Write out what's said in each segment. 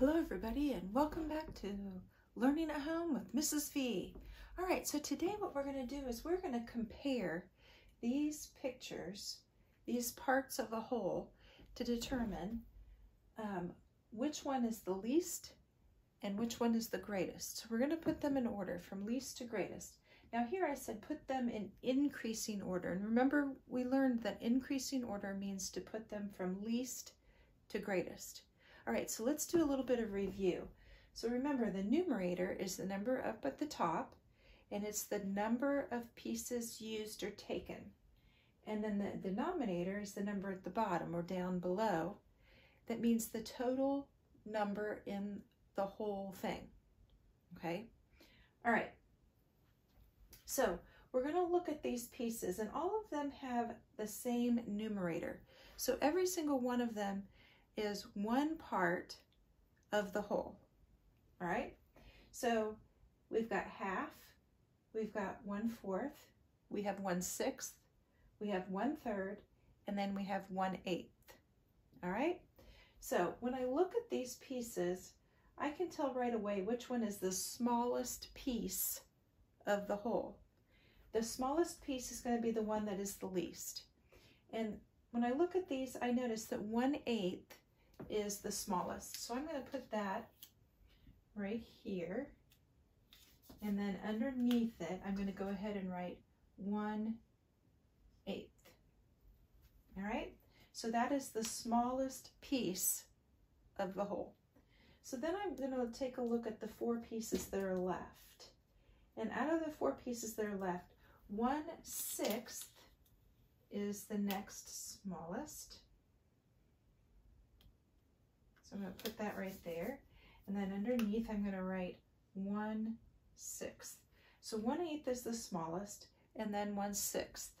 Hello everybody and welcome back to Learning at Home with Mrs. V. All right, so today what we're going to do is we're going to compare these pictures, these parts of a whole, to determine um, which one is the least and which one is the greatest. So we're going to put them in order from least to greatest. Now here I said put them in increasing order. And remember we learned that increasing order means to put them from least to greatest. All right, so let's do a little bit of review. So remember, the numerator is the number up at the top, and it's the number of pieces used or taken. And then the denominator is the number at the bottom or down below. That means the total number in the whole thing. Okay? All right. So we're going to look at these pieces, and all of them have the same numerator. So every single one of them is one part of the whole. All right, so we've got half, we've got one fourth, we have one sixth, we have one third, and then we have one eighth. All right, so when I look at these pieces, I can tell right away which one is the smallest piece of the whole. The smallest piece is going to be the one that is the least. And when I look at these, I notice that one eighth is the smallest. So I'm going to put that right here. And then underneath it, I'm going to go ahead and write 1 eighth. All right? So that is the smallest piece of the whole. So then I'm going to take a look at the four pieces that are left. And out of the four pieces that are left, 1 sixth is the next smallest. I'm going to put that right there. And then underneath, I'm going to write 1 sixth. So 1 eighth is the smallest, and then 1 sixth.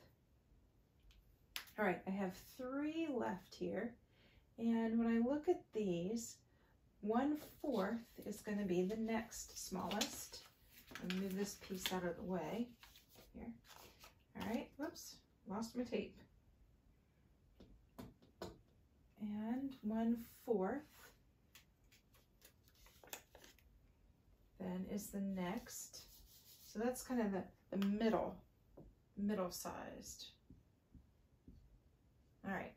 All right, I have three left here. And when I look at these, 1 fourth is going to be the next smallest. I'll move this piece out of the way here. All right, whoops, lost my tape. And 1 fourth then is the next. So that's kind of the, the middle, middle sized. All right,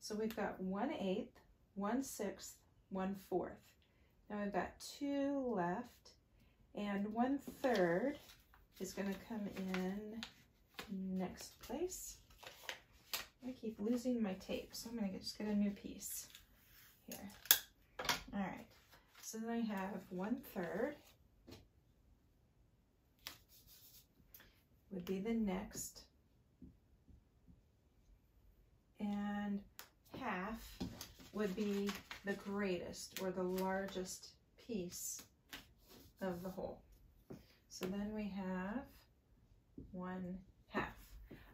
so we've got one eighth, one sixth, one fourth. Now we've got two left, and one third is gonna come in next place. I keep losing my tape, so I'm gonna just get a new piece here. All right, so then I have one third would be the next. And half would be the greatest or the largest piece of the whole. So then we have one half.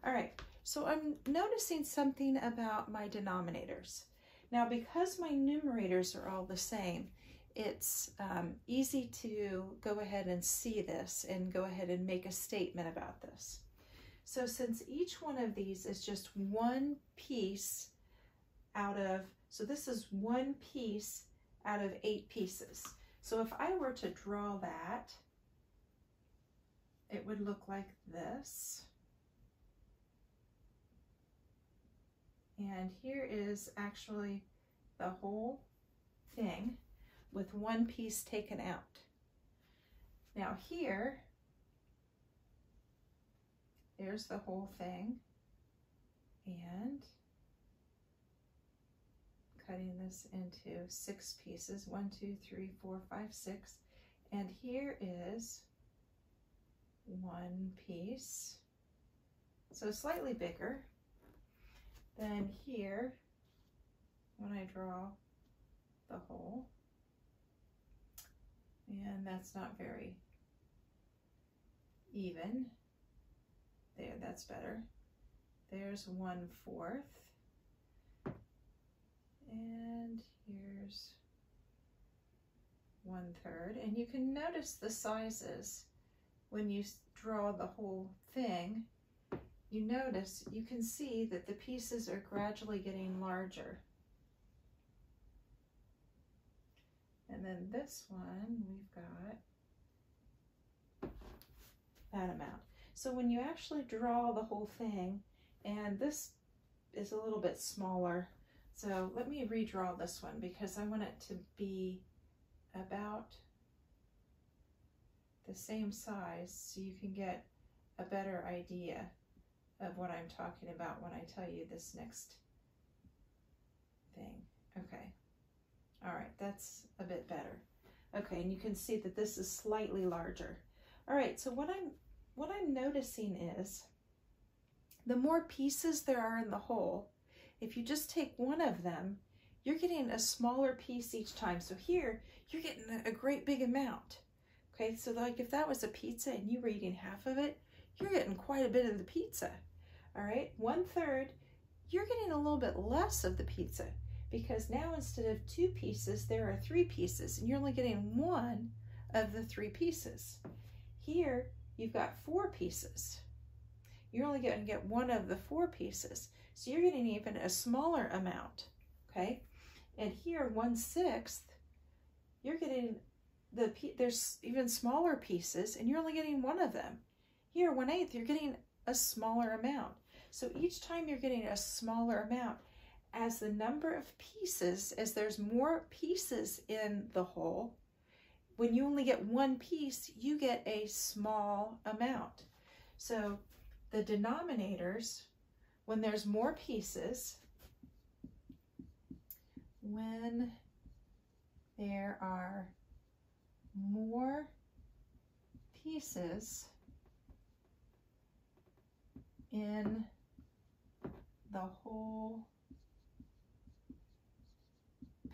All right, so I'm noticing something about my denominators. Now, because my numerators are all the same, it's um, easy to go ahead and see this and go ahead and make a statement about this. So since each one of these is just one piece out of, so this is one piece out of eight pieces. So if I were to draw that, it would look like this. And here is actually the whole thing with one piece taken out. Now here, there's the whole thing. And cutting this into six pieces, one, two, three, four, five, six. And here is one piece, so slightly bigger. Then here, when I draw the whole, and that's not very even. There, that's better. There's one fourth. And here's one third. And you can notice the sizes when you draw the whole thing. You notice, you can see that the pieces are gradually getting larger. And then this one, we've got that amount. So when you actually draw the whole thing, and this is a little bit smaller, so let me redraw this one because I want it to be about the same size so you can get a better idea of what I'm talking about when I tell you this next thing. That's a bit better. Okay, and you can see that this is slightly larger. All right, so what I'm what I'm noticing is the more pieces there are in the whole, if you just take one of them, you're getting a smaller piece each time. So here, you're getting a great big amount. Okay, so like if that was a pizza and you were eating half of it, you're getting quite a bit of the pizza. All right, one third, you're getting a little bit less of the pizza because now instead of two pieces, there are three pieces and you're only getting one of the three pieces. Here, you've got four pieces. You're only going to get one of the four pieces. So you're getting even a smaller amount, okay? And here, one-sixth, you're getting the, there's even smaller pieces and you're only getting one of them. Here, one-eighth, you're getting a smaller amount. So each time you're getting a smaller amount, as the number of pieces, as there's more pieces in the whole, when you only get one piece, you get a small amount. So the denominators, when there's more pieces, when there are more pieces in the whole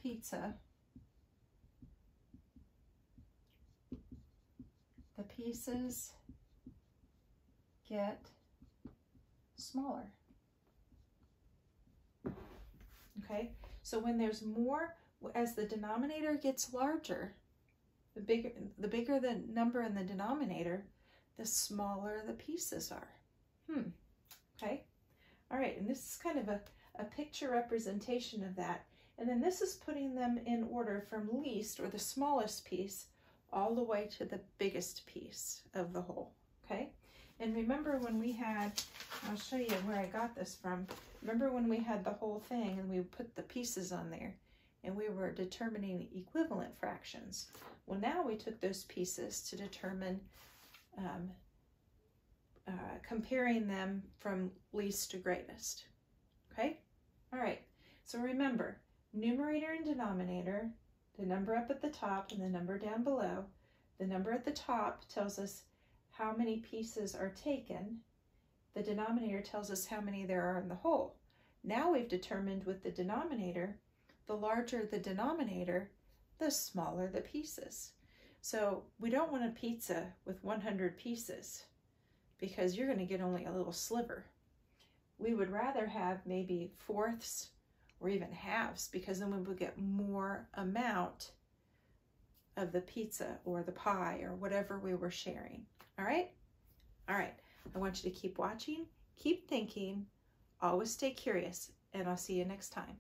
pizza, the pieces get smaller. Okay, so when there's more, as the denominator gets larger, the bigger the bigger the number in the denominator, the smaller the pieces are. Hmm. Okay. All right, and this is kind of a, a picture representation of that. And then this is putting them in order from least, or the smallest piece, all the way to the biggest piece of the whole, okay? And remember when we had, I'll show you where I got this from. Remember when we had the whole thing and we put the pieces on there and we were determining equivalent fractions. Well, now we took those pieces to determine um, uh, comparing them from least to greatest. Okay? All right. So remember, numerator and denominator, the number up at the top and the number down below. The number at the top tells us how many pieces are taken. The denominator tells us how many there are in the whole. Now we've determined with the denominator, the larger the denominator, the smaller the pieces. So we don't want a pizza with 100 pieces because you're going to get only a little sliver. We would rather have maybe fourths or even halves because then we would get more amount of the pizza or the pie or whatever we were sharing. All right? All right. I want you to keep watching, keep thinking, always stay curious, and I'll see you next time.